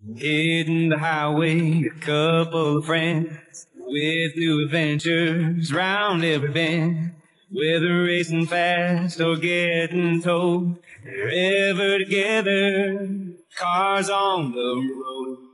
Hitting the highway, a couple of friends with new adventures round every bend. Whether racing fast or getting towed, they're ever together. Cars on the road.